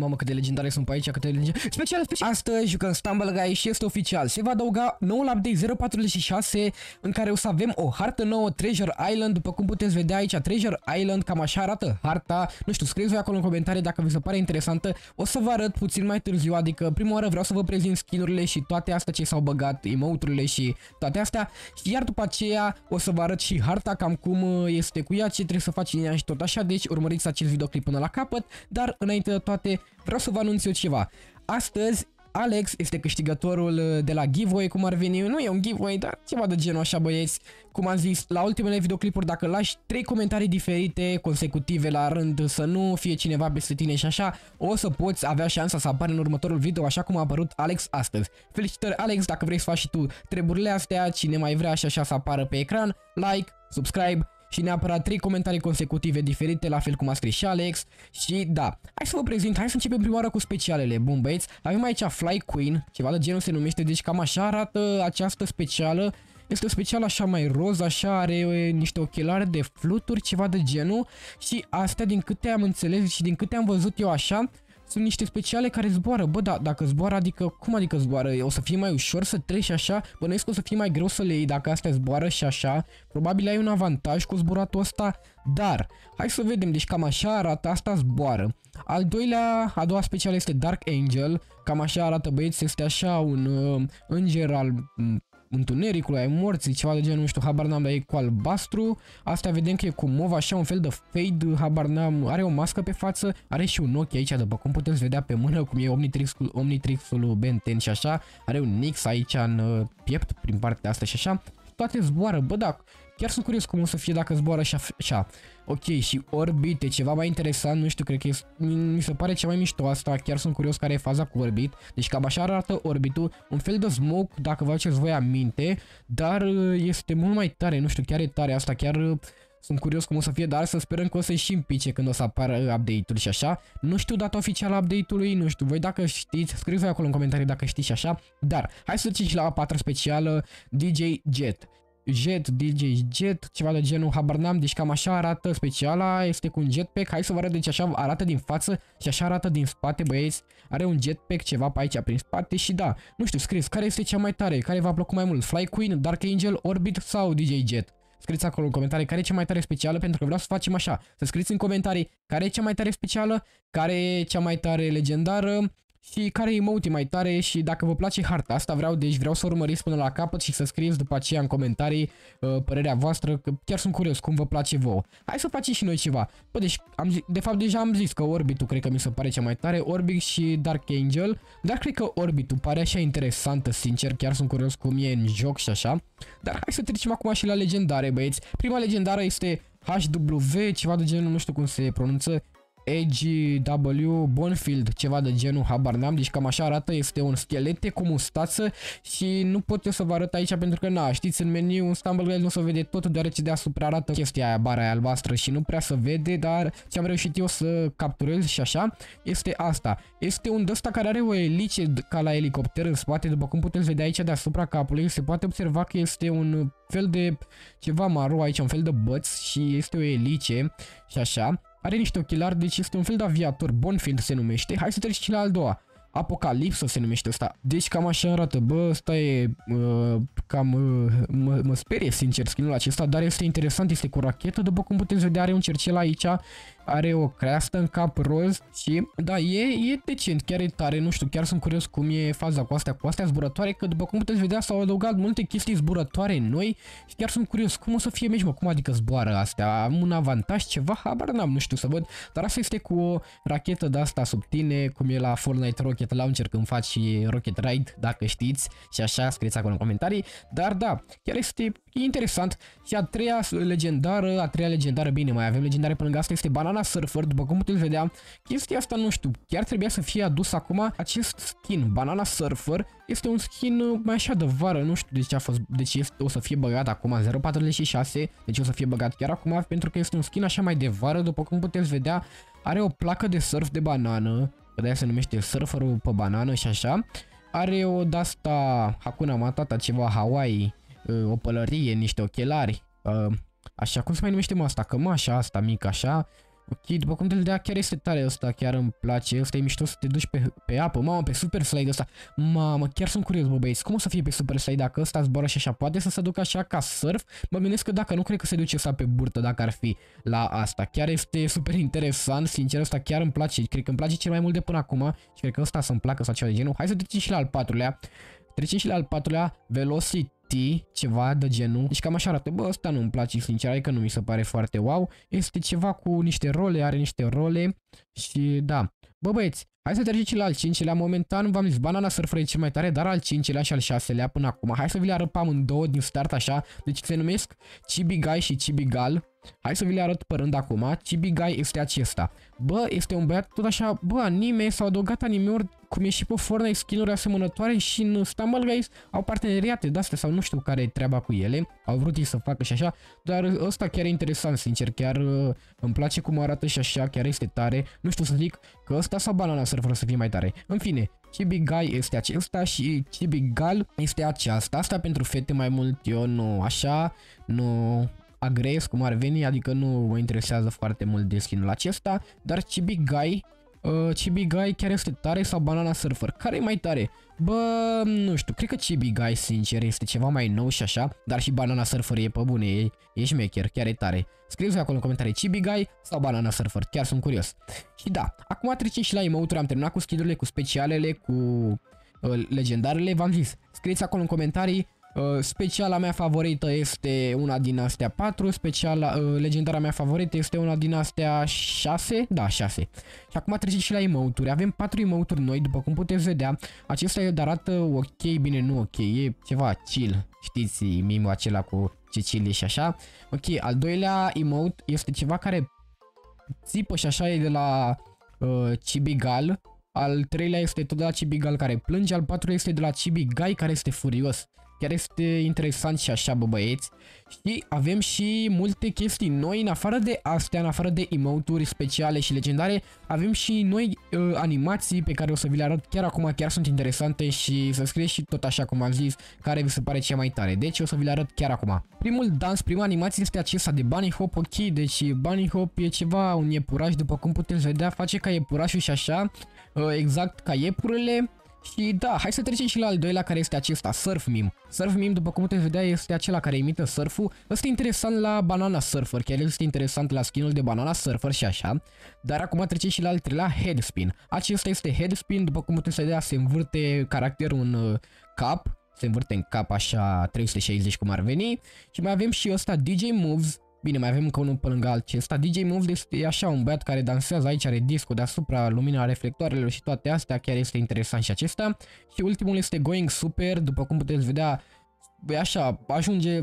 Mamă, câte legendare sunt pe aici, câte legendare... Special, special! Astăzi jucăm Stumble Guy și este oficial. Se va adăuga noul update 046 în care o să avem o hartă nouă, Treasure Island. După cum puteți vedea aici, Treasure Island, cam așa arată harta. Nu știu, scrieți voi acolo în comentarii dacă vi se pare interesantă. O să vă arăt puțin mai târziu, adică prima oară vreau să vă prezint skin-urile și toate astea ce s-au băgat, emote-urile și toate astea. Iar după aceea o să vă arăt și harta, cam cum este cu ea, ce trebuie să faci în ea și tot așa. Deci urmăriți acest videoclip până la capăt, dar înainte de toate vreau să vă anunț eu ceva. Astăzi Alex este câștigătorul uh, de la giveaway, cum ar veni, nu e un giveaway, dar ceva de genul așa băieți. Cum am zis, la ultimele videoclipuri, dacă lași 3 comentarii diferite, consecutive la rând, să nu fie cineva peste tine și așa, o să poți avea șansa să apari în următorul video, așa cum a apărut Alex astăzi. Felicitări Alex, dacă vrei să faci și tu treburile astea, cine mai vrea și așa să apară pe ecran, like, subscribe și neapărat 3 comentarii consecutive diferite, la fel cum a scris și Alex. Și da, hai să vă prezint, hai să începem prima oară cu specialele. Bun băieți, avem aici Fly Queen, ceva de genul se numește, deci cam așa arată această specială. Este o specială așa mai roz, așa are niște ochelari de fluturi, ceva de genul. Și astea din câte am înțeles și din câte am văzut eu așa, sunt niște speciale care zboară. Bă, da, dacă zboară, adică, cum adică zboară? O să fie mai ușor să treci așa? Bănuiesc că o să fie mai greu să le iei dacă astea zboară și așa. Probabil ai un avantaj cu zburatul ăsta, dar hai să vedem, deci cam așa arată, asta zboară. Al doilea, a doua specială este Dark Angel, cam așa arată băieți, este așa un uh, înger al întunericului, ai morții, ceva de genul, nu știu, habar n-am, dar e cu albastru. Asta vedem că e cu mov, așa un fel de fade, habar n-am, are o mască pe față, are și un ochi aici, după cum puteți vedea pe mână, cum e Omnitrix-ul Omnitrix Ben 10 și așa. Are un Nix aici în uh, piept, prin partea asta și așa. Toate zboară, bă, da, Chiar sunt curios cum o să fie dacă zboară așa. așa. Ok, și orbit e ceva mai interesant, nu știu, cred că e, mi se pare cea mai mișto asta, chiar sunt curios care e faza cu orbit. Deci cam așa arată orbitul, un fel de smoke, dacă vă aduceți voi aminte, dar uh, este mult mai tare, nu știu, chiar e tare asta, chiar uh, sunt curios cum o să fie, dar să sperăm că o să și împice când o să apară update-ul și așa. Nu știu data oficială update-ului, nu știu, voi dacă știți, scrieți voi acolo în comentarii dacă știți și așa. Dar, hai să trecem și la a patra specială, DJ Jet. Jet, DJ Jet, ceva de genul, habar n-am, deci cam așa arată speciala, este cu un jetpack, hai să vă arăt, deci așa arată din față și așa arată din spate, băieți, are un jetpack ceva pe aici prin spate și da, nu știu, scrieți, care este cea mai tare, care v-a plăcut mai mult, Fly Queen, Dark Angel, Orbit sau DJ Jet? Scrieți acolo în comentarii care e cea mai tare specială, pentru că vreau să facem așa, să scrieți în comentarii care e cea mai tare specială, care e cea mai tare legendară, și care emote mai tare și dacă vă place harta asta vreau, deci vreau să urmăriți până la capăt și să scrieți după aceea în comentarii uh, părerea voastră, că chiar sunt curios cum vă place vouă. Hai să facem și noi ceva. Bă, deci, am zi, de fapt deja am zis că Orbitul cred că mi se pare cea mai tare, Orbit și Dark Angel, dar cred că Orbitul pare așa interesantă, sincer, chiar sunt curios cum e în joc și așa. Dar hai să trecem acum și la legendare, băieți. Prima legendară este HW, ceva de genul, nu știu cum se pronunță, AGW Bonfield, ceva de genul, habar n-am, deci cam așa arată, este un schelete cu mustață și nu pot eu să vă arăt aici pentru că, na, știți, în meniu un Stumble Guys nu se vede tot, deoarece deasupra arată chestia aia, bara aia albastră și nu prea se vede, dar ce am reușit eu să capturez și așa, este asta. Este un ăsta care are o elice ca la elicopter în spate, după cum puteți vedea aici deasupra capului, se poate observa că este un fel de ceva maro aici, un fel de băț și este o elice și așa. Are niște ochelari, deci este un fel de aviator, Bonfield se numește. Hai să trecem la al doua. Apocalipsă se numește ăsta. Deci cam așa arată. Bă, ăsta e uh, cam... Uh, mă, mă sperie sincer skinul acesta, dar este interesant. Este cu rachetă, după cum puteți vedea, are un cercel aici are o creastă în cap roz și da, e, e decent, chiar e tare, nu știu, chiar sunt curios cum e faza cu astea, cu astea zburătoare, că după cum puteți vedea s-au adăugat multe chestii zburătoare noi și chiar sunt curios cum o să fie meci, mă, cum adică zboară astea, am un avantaj, ceva, habar n-am, nu știu să văd, dar asta este cu o rachetă de asta sub tine, cum e la Fortnite Rocket Launcher când faci și Rocket Ride, dacă știți, și așa, scrieți acolo în comentarii, dar da, chiar este interesant. Și a treia legendară, a treia legendară, bine, mai avem legendare pe lângă asta, este Banana Banana Surfer, după cum puteți vedea, chestia asta nu știu, chiar trebuia să fie adus acum acest skin, Banana Surfer, este un skin uh, mai așa de vară, nu știu de ce a fost, de ce este, o să fie băgat acum 0.46, deci o să fie băgat chiar acum, pentru că este un skin așa mai de vară, după cum puteți vedea, are o placă de surf de banană, că de se numește surferul pe banană și așa, are o dasta Hakuna Matata, ceva Hawaii, uh, o pălărie, niște ochelari, uh, așa, cum se mai numește mă asta, cămașa asta mică așa, Ok, după cum te vedea, chiar este tare ăsta, chiar îmi place. Ăsta e mișto să te duci pe, pe apă. Mamă, pe Super Slide ăsta. Mamă, chiar sunt curios, bă, băieți. Cum o să fie pe Super Slide dacă ăsta zboară și așa? Poate să se ducă așa ca surf? Mă gândesc că dacă nu cred că se duce ăsta pe burtă dacă ar fi la asta. Chiar este super interesant, sincer, ăsta chiar îmi place. Cred că îmi place cel mai mult de până acum și cred că ăsta să-mi placă sau ceva de genul. Hai să trecem și la al patrulea. Trecem și la al patrulea, Velocity ceva de genul. Deci cam așa arată. Bă, ăsta nu-mi place sincer, adică nu mi se pare foarte wow. Este ceva cu niște role, are niște role și da. Bă băieți, hai să trecem la al cincilea. Momentan v-am zis, Banana Surfer e cel mai tare, dar al cincilea și al șaselea până acum. Hai să vi le arăt în două din start așa. Deci se numesc Chibi Guy și Chibi Gal. Hai să vi le arăt pe rând acum. Chibi Guy este acesta. Bă, este un băiat tot așa, bă, anime, s-au adăugat anime-uri cum e și pe Fortnite skin-uri asemănătoare și în Stumble Guys au parteneriate de-astea sau nu știu care e treaba cu ele. Au vrut ei să facă și așa, dar ăsta chiar e interesant, sincer, chiar uh, îmi place cum arată și așa, chiar este tare. Nu știu să zic că ăsta sau Banana Surfer să fie mai tare. În fine, Chibi Guy este acesta și Chibi Gal este aceasta. Asta pentru fete mai mult, eu nu așa, nu agres cum ar veni, adică nu mă interesează foarte mult de skin-ul acesta, dar Chibi Guy Uh, Chibi Guy chiar este tare sau Banana Surfer? Care e mai tare? Bă, nu știu, cred că Chibi Guy, sincer, este ceva mai nou și așa, dar și Banana Surfer e pe bune, e, e șmecher, chiar e tare. Scrieți acolo în comentarii Chibi Guy sau Banana Surfer, chiar sunt curios. Și da, acum trecem și la emote am terminat cu skin cu specialele, cu uh, legendarele, v-am zis. Scrieți acolo în comentarii Uh, speciala mea favorită este una din astea 4, speciala, uh, legendara mea favorită este una din astea 6, da 6. Și acum trecem și la emote-uri. Avem 4 emote noi, după cum puteți vedea. Acesta arată ok, bine nu ok, e ceva chill. Știți mimul acela cu ce chill și așa. Ok, al doilea emote este ceva care țipă și așa e de la uh, Chibigal. Al treilea este tot de la Chibigal care plânge, al patrulea este de la Chibigai care este furios. Chiar este interesant și așa, bă băieți. Și avem și multe chestii noi, în afară de astea, în afară de emote speciale și legendare, avem și noi uh, animații pe care o să vi le arăt chiar acum, chiar sunt interesante și să scrieți și tot așa cum am zis, care vi se pare cea mai tare. Deci o să vi le arăt chiar acum. Primul dans, prima animație este acesta de Bunny Hop, ok, deci Bunny Hop e ceva, un iepuraș, după cum puteți vedea, face ca iepurașul și așa, uh, exact ca iepurile. Și da, hai să trecem și la al doilea care este acesta, Surf Meme. Surf Meme, după cum puteți vedea, este acela care imită surful. Ăsta e interesant la Banana Surfer, chiar este interesant la skinul de Banana Surfer și așa. Dar acum trecem și la al treilea Headspin. Acesta este Headspin, după cum puteți vedea, se învârte caracterul în uh, cap. Se învârte în cap așa 360 cum ar veni. Și mai avem și ăsta DJ Moves, Bine, mai avem încă unul pe lângă acesta. DJ Move este așa un băiat care dansează aici, are disco deasupra, lumina reflectoarelor și toate astea, chiar este interesant și acesta. Și ultimul este Going Super, după cum puteți vedea, băi așa, ajunge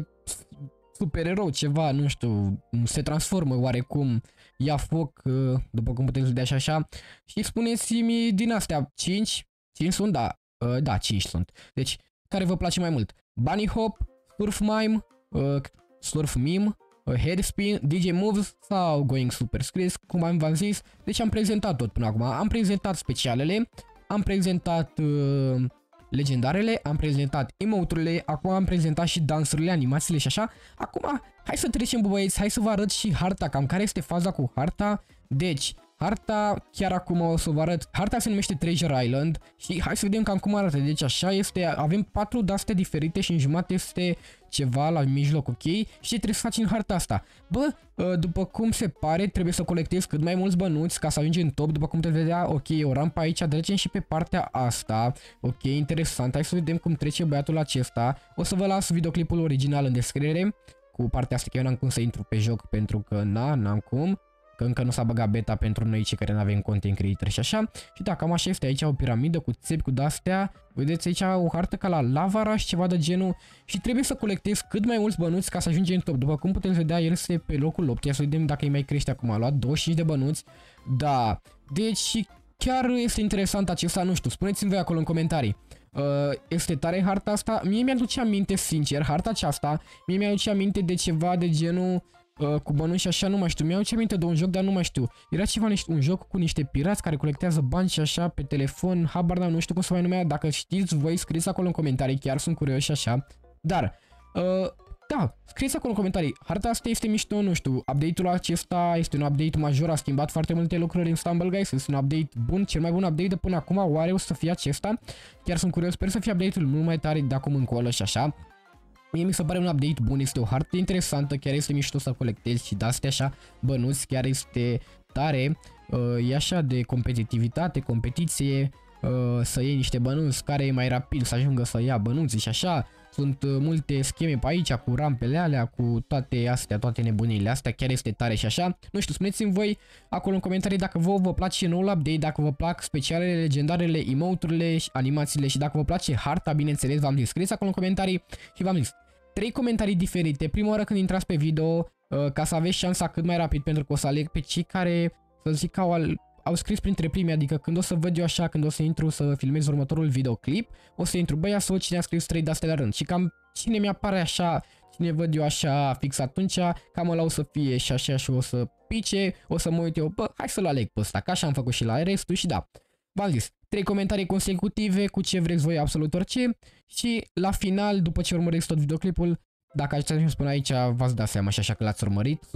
supererou ceva, nu știu, se transformă oarecum, ia foc, uh, după cum puteți vedea și așa. Și spuneți-mi din astea, 5, 5 sunt, da, uh, da, 5 sunt. Deci, care vă place mai mult? Bunny Hop, Surf Mime, uh, Surf Meme Headspin, DJ Moves sau Going Super Scris, cum am v-am zis. Deci am prezentat tot până acum. Am prezentat specialele, am prezentat uh, legendarele, am prezentat emoturile, acum am prezentat și dansurile, animațiile și așa. Acum, hai să trecem băieți, hai să vă arăt și harta, cam care este faza cu harta. Deci, Harta, chiar acum o să vă arăt, harta se numește Treasure Island și hai să vedem cam cum arată. Deci așa este, avem patru daste diferite și în jumătate este ceva la mijloc, ok? Și ce trebuie să faci în harta asta? Bă, ă, după cum se pare, trebuie să colectezi cât mai mulți bănuți ca să ajungi în top, după cum te vedea, ok, o rampă aici, trecem și pe partea asta, ok, interesant, hai să vedem cum trece băiatul acesta. O să vă las videoclipul original în descriere cu partea asta, că eu n-am cum să intru pe joc pentru că na, n-am cum că încă nu s-a băgat beta pentru noi cei care nu avem content creator și așa. Și da, cam așa este aici o piramidă cu țepi cu de-astea. Vedeți aici o hartă ca la Lavara și ceva de genul și trebuie să colectezi cât mai mulți bănuți ca să ajungi în top. După cum puteți vedea, el este pe locul 8. Ia să vedem dacă îi mai crește acum. A luat 25 de bănuți. Da, deci chiar este interesant acesta, nu știu, spuneți-mi voi acolo în comentarii. Uh, este tare harta asta, mie mi-aduce aminte, sincer, harta aceasta, mie mi-aduce aminte de ceva de genul uh, cu bănuți și așa, nu mai știu. Mi-au ce aminte de un joc, dar nu mai știu. Era ceva, niște, un joc cu niște pirați care colectează bani și așa pe telefon, habar dar nu știu cum se mai numea. Dacă știți voi, scrieți acolo în comentarii, chiar sunt curios și așa. Dar, uh, da, scrieți acolo în comentarii. Harta asta este mișto, nu știu, update-ul acesta este un update major, a schimbat foarte multe lucruri în Stumble Guys, este un update bun, cel mai bun update de până acum, oare o să fie acesta? Chiar sunt curios, sper să fie update-ul mult mai tare de acum încolo și așa. Mie mi se pare un update bun, este o hartă interesantă, chiar este mișto să colectezi și de-astea așa bănuți, chiar este tare, uh, e așa de competitivitate, competiție, uh, să iei niște bănuți care e mai rapid să ajungă să ia bănuții și așa, sunt uh, multe scheme pe aici cu rampele alea, cu toate astea, toate nebunile astea, chiar este tare și așa. Nu știu, spuneți-mi voi acolo în comentarii dacă vă, vă place noul update, dacă vă plac specialele, legendarele, emoturile, animațiile și dacă vă place harta, bineînțeles, v-am zis, scrieți acolo în comentarii și v-am zis. Trei comentarii diferite, prima oară când intrați pe video, uh, ca să aveți șansa cât mai rapid pentru că o să aleg pe cei care, să zic, au, al, au scris printre primii, adică când o să văd eu așa, când o să intru să filmez următorul videoclip, o să intru, băia să văd cine a scris 3 de astea la rând și cam cine mi-apare așa, cine văd eu așa fix atunci, cam ăla o să fie și așa și o să pice, o să mă uit eu, bă, hai să-l aleg pe ăsta, că așa am făcut și la restul și da. V-am zis, trei comentarii consecutive cu ce vreți voi absolut orice și la final, după ce urmăriți tot videoclipul, dacă ați ajuns până aici, v-ați dat seama și așa că l-ați urmărit 100%.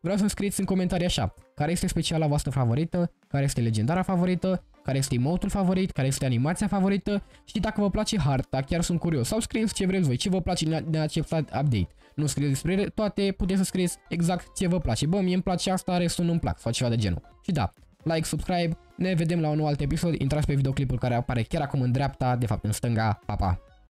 Vreau să-mi scrieți în comentarii așa, care este speciala voastră favorită, care este legendara favorită, care este emotul favorit, care este animația favorită și dacă vă place harta, chiar sunt curios. Sau scrieți ce vreți voi, ce vă place din acest update. Nu scrieți despre toate, puteți să scrieți exact ce vă place. Bă, mie îmi place asta, restul nu-mi plac sau ceva de genul. Și da, like, subscribe, ne vedem la un nou alt episod, intrați pe videoclipul care apare chiar acum în dreapta, de fapt în stânga, pa, pa!